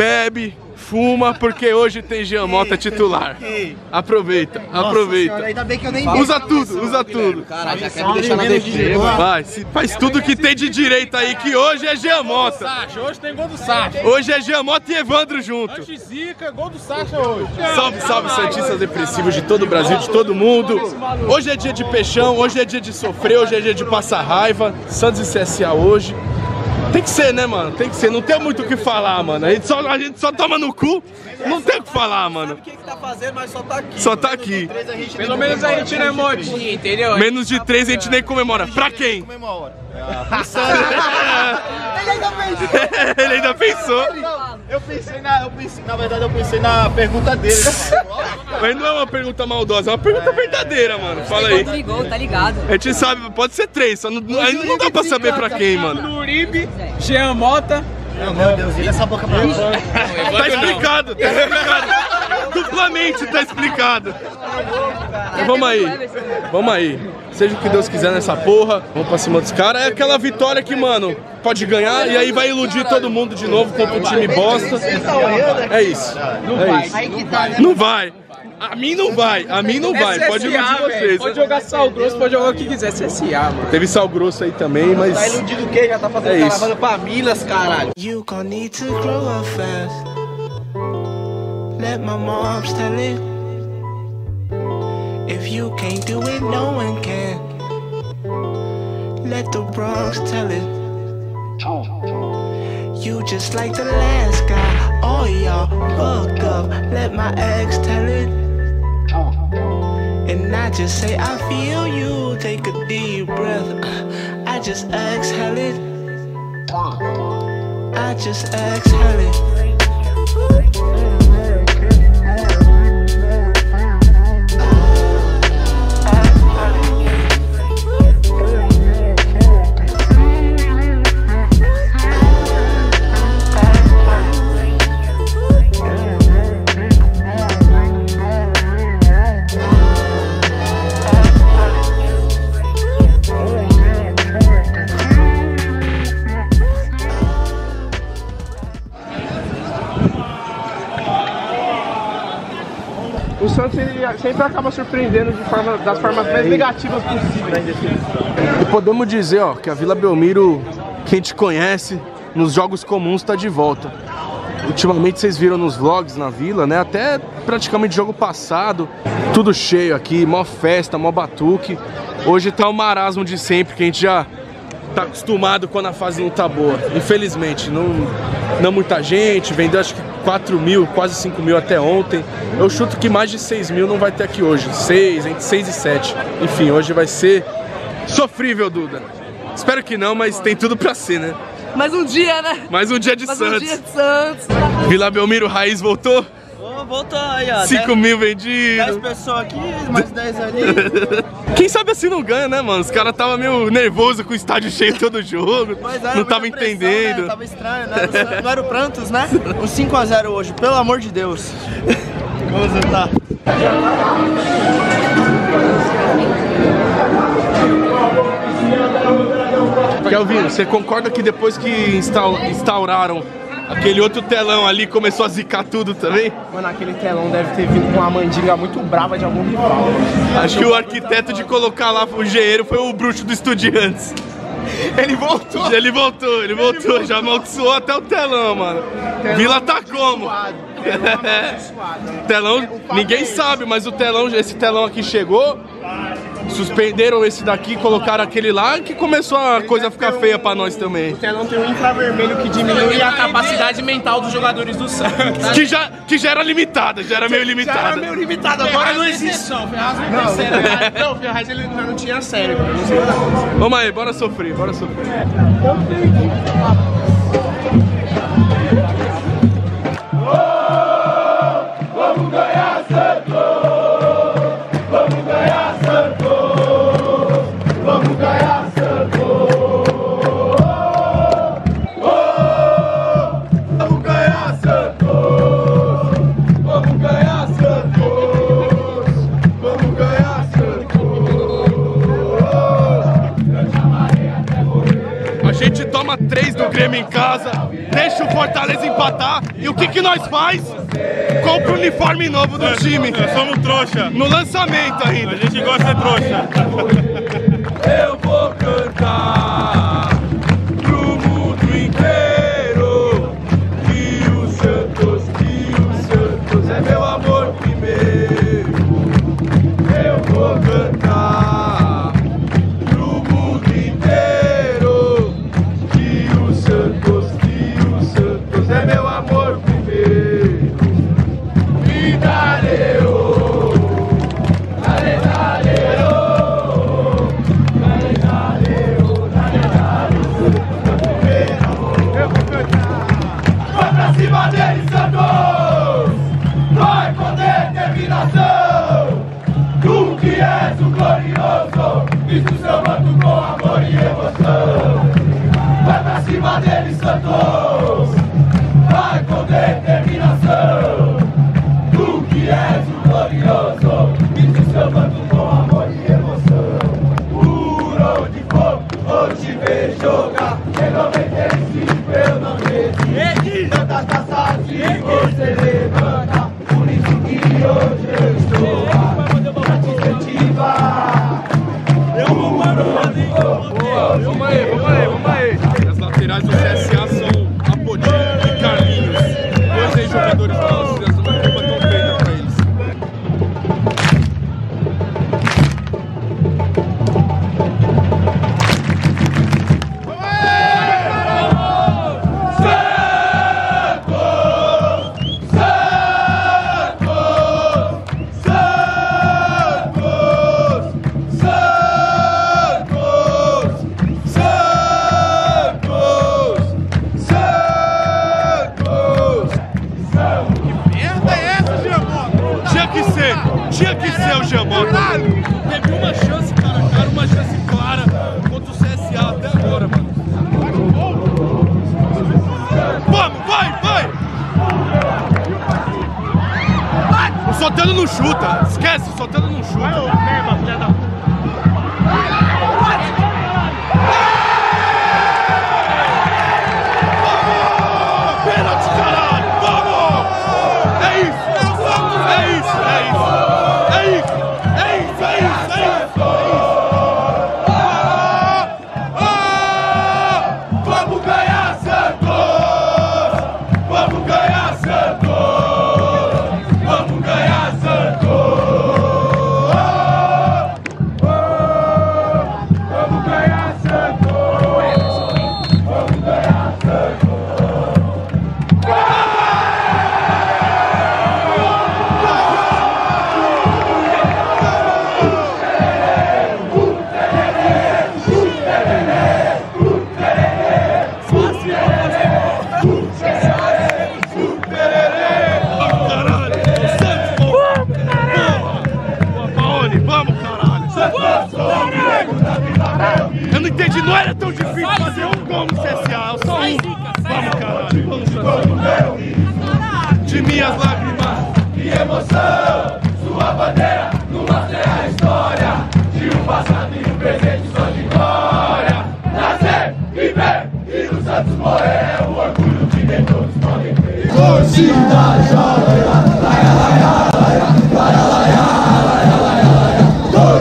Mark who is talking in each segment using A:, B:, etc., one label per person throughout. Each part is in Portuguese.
A: bebe, fuma, porque hoje tem Jean Mota titular. Aproveita, aproveita.
B: Ainda bem que eu nem
A: Usa tudo, usa tudo.
C: Cara, já quero deixar na defesa.
A: Vai, se- faz tudo que tem de direito aí, que hoje é Jean Mota.
D: Sacha, hoje tem gol do Sacha.
A: Hoje é Jean Mota e Evandro junto.
D: Zica, gol do Sacha hoje.
A: Salve, salve, Santistas depressivos de todo o Brasil, de todo mundo. Hoje é dia de peixão, hoje é dia de sofrer, hoje é dia de passar raiva. Santos e CSA hoje. Tem que ser, né, mano? Tem que ser. Não tem muito o que falar, mano. A gente só, a gente só toma no cu. Não tem o que falar, mano.
C: O que tá fazendo, mas só tá aqui.
A: Só tá aqui.
D: Pelo menos a gente não é modinha, entendeu?
A: Menos de três a gente nem comemora. Pra quem? Ele ainda pensou.
B: Eu pensei na. Eu pensei, na verdade, eu pensei na pergunta dele. né?
A: Mas não é uma pergunta maldosa, é uma pergunta verdadeira, mano. Fala aí.
E: Quando ligou, tá ligado?
A: A gente sabe, pode ser três, só não, ainda não dá pra saber pra quem, mano.
D: Uribe, Jean Mota.
B: Meu Deus, vira essa boca pra mim.
A: Tá explicado, tá explicado. Duplamente tá explicado. Então vamos aí, vamos aí. Seja o que Deus quiser nessa porra, vamos pra cima dos caras. É aquela vitória que, mano, pode ganhar e aí vai iludir todo mundo de novo contra o time bosta. É isso. É isso. Não vai. A mim não vai, a mim não vai. Pode iludir vocês.
D: Pode jogar sal grosso, pode jogar o que quiser. CSA, mano.
A: Teve sal grosso aí também, mas.
C: Tá iludido o quê? Já tá fazendo
A: É isso.
C: caravana pra Minas, caralho.
F: You gon' need to grow up fast. Let my moms tell it. If you can't do it, no one can. Let the Bronx tell it. You just like the last guy. Oh, y'all fucked up. Let my ex tell it. And I just say, I feel you. Take a deep breath. I just exhale it. I just exhale it.
D: Sempre acaba surpreendendo de forma, das formas mais negativas possíveis.
A: Podemos dizer, ó, que a Vila Belmiro, quem te conhece, nos jogos comuns tá de volta. Ultimamente vocês viram nos vlogs na vila, né? Até praticamente jogo passado, tudo cheio aqui, mó festa, mó batuque. Hoje tá o marasmo de sempre, que a gente já tá acostumado quando a fase não tá boa. Infelizmente, não, não muita gente, vendeu acho que 4 mil, quase 5 mil até ontem. Eu chuto que mais de 6 mil não vai ter aqui hoje. 6, entre 6 e 7. Enfim, hoje vai ser sofrível, Duda. Espero que não, mas tem tudo pra ser, né?
E: Mais um dia, né?
A: Mais um dia de
E: Mais um
A: Santos.
E: dia de Santos.
A: Vila Belmiro Raiz voltou.
C: Ô, voltou aí, ó.
A: 5 mil
C: 10
A: vendidos.
C: pessoas aqui, mais 10 ali.
A: Quem sabe assim não ganha, né, mano? Os caras tava meio nervoso com o estádio cheio todo jogo.
C: Era
A: não tava
C: pressão,
A: entendendo.
C: Né? Tava estranho, né? Não- Não era o Prantos, né? Um 5x0 hoje, pelo amor de Deus. Como você tá?
A: Kelvin, você concorda que depois que instau- instauraram aquele outro telão ali, começou a zicar tudo também?
D: Mano, aquele telão deve ter vindo com uma mandinga muito brava de algum rival.
A: Acho que o arquiteto de colocar lá o engenheiro foi o bruxo do Estudiantes.
D: Ele voltou.
A: Ele voltou, ele voltou, já amaldiçoou até o telão, mano. Vila tá como? telão, ninguém sabe, mas o telão, esse telão aqui chegou, suspenderam esse daqui, colocaram aquele lá, que começou a coisa ficar feia pra nós também.
D: O telão tem um infravermelho que diminui a capacidade mental dos jogadores do Santos.
A: Que já, que já era limitada, já era meio
D: Já era
A: limitada.
D: meio limitado, agora não existe. Não, Ferraz não Ferraz ele já não tinha cérebro.
A: Vamos aí, bora sofrer, bora sofrer. Toma três do que que nós faz? Compra o uniforme novo do time.
B: Somos trouxa.
A: No lançamento ainda.
B: A gente gosta de ser trouxa.
A: Viés glorioso. Tinha que ser o Jamota. Teve uma chance, cara, cara, uma chance clara contra o CSA até agora, mano. Vamos, vai, vai! O Sotano não chuta, esquece, o Sotano não chuta. Eu não entendi, não era tão difícil fazer um gol no CSA, só um! Vamos, caralho! Vamos, Santos! De minhas lágrimas e emoção, sua bandeira numa terra história, de um passado e um presente só de glória. Nascer, viver e no Santos morrer é o orgulho que nem todos podem ter. Torcida jovem,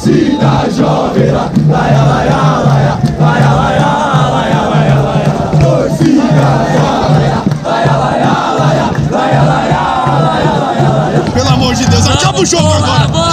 A: torcida jovem, laia, laia, laia, laia, laia, laia, laia, laia, torcida jovem, laia, laia, laia, laia, laia, laia, laia, laia. Pelo amor de Deus, acaba o jogo agora!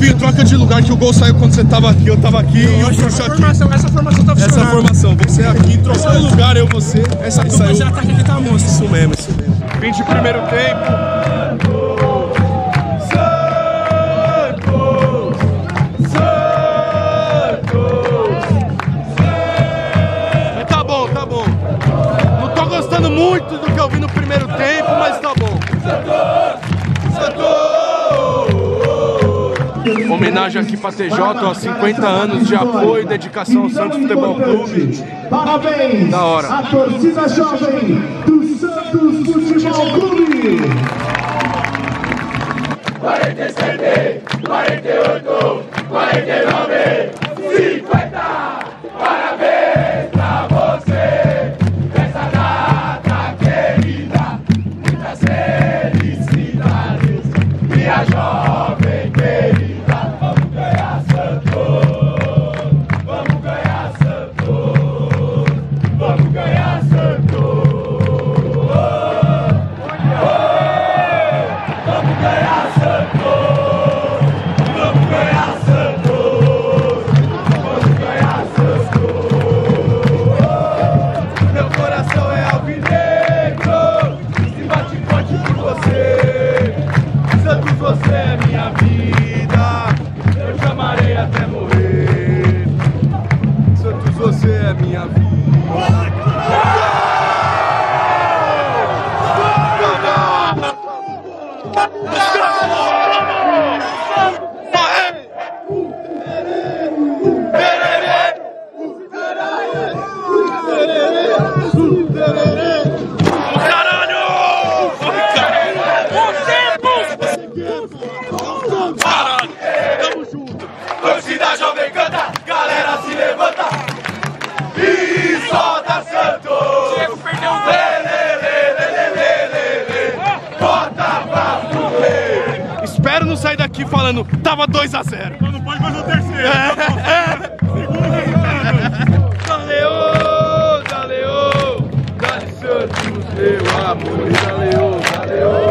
A: Kelvinho, troca de lugar que o gol saiu quando você tava aqui, eu tava aqui e o Xuxa aqui.
D: Formação, essa formação tá
A: Essa
D: funcionando.
A: formação, você aqui, trocou o lugar, eu, você. Essa
D: Dupla
A: saiu.
D: de ataque aqui tá monstro.
A: Isso mesmo, isso mesmo. Fim de primeiro tempo. homenagem aqui para TJ, ó, 50 anos de apoio e dedicação ao Santos Futebol Clube.
G: Parabéns!
A: Da hora.
G: A torcida jovem do Santos Futebol Clube.
A: 47, 48, 49, 50. Daqui falando, tava 2x0.
B: Não pode fazer o terceiro. Valeu, valeu, dale Santos, meu amor, valeu, valeu,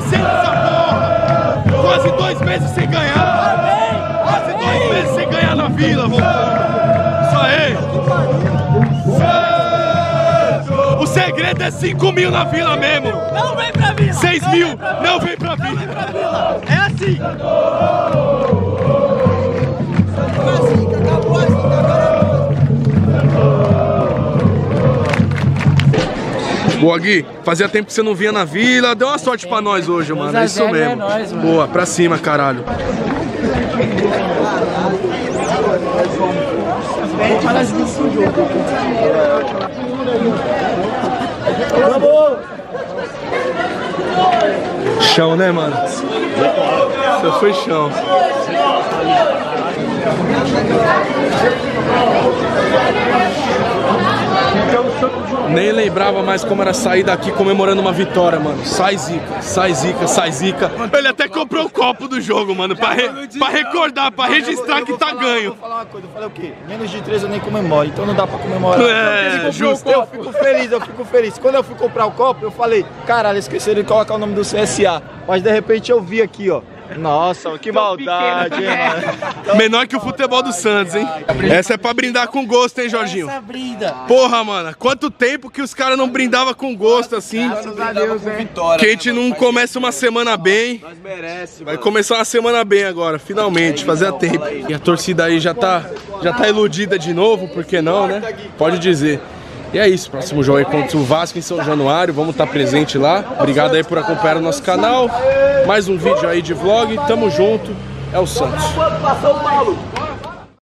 A: Vencer essa porra! Quase dois meses sem ganhar! Quase dois meses sem ganhar na vila, voltamos! Isso aí! O segredo é 5 mil na vila mesmo!
E: Não vem pra vila!
A: 6 mil! Não vem pra vila!
E: É assim!
A: Boa, Gui. Fazia tempo que você não vinha na vila. Deu uma sorte pra nós hoje, mano. É isso mesmo. Boa, pra cima, caralho. Chão, né, mano? Você foi chão. Nem lembrava mais como era sair daqui comemorando uma vitória, mano. Sai zica, sai zica, sai zica. Ele até comprou o copo do jogo, mano, pra, re- pra recordar, pra registrar que tá ganho.
C: Vou falar uma coisa, eu falei o quê? Menos de três eu nem comemoro, então não dá pra comemorar.
A: É, justo.
C: Eu fico feliz, eu fico feliz. Quando eu fui comprar o copo, eu falei, caralho, esqueceram de colocar o nome do CSA. Mas de repente eu vi aqui, ó. Nossa, que maldade, hein, mano.
A: Menor que o futebol do Santos, hein? Essa é pra brindar com gosto, hein, Jorginho?
C: Essa brinda.
A: Porra, mano, quanto tempo que os caras não brindavam com gosto assim? Que a gente não começa uma semana bem. Vai começar uma semana bem agora, finalmente, fazia tempo. E a torcida aí já tá, já tá iludida de novo, por que não, né? Pode dizer. E é isso, próximo jogo é contra o Vasco em São Januário, vamos estar presente lá. Obrigado aí por acompanhar o nosso canal. Mais um vídeo aí de vlog, tamo junto. É o Santos.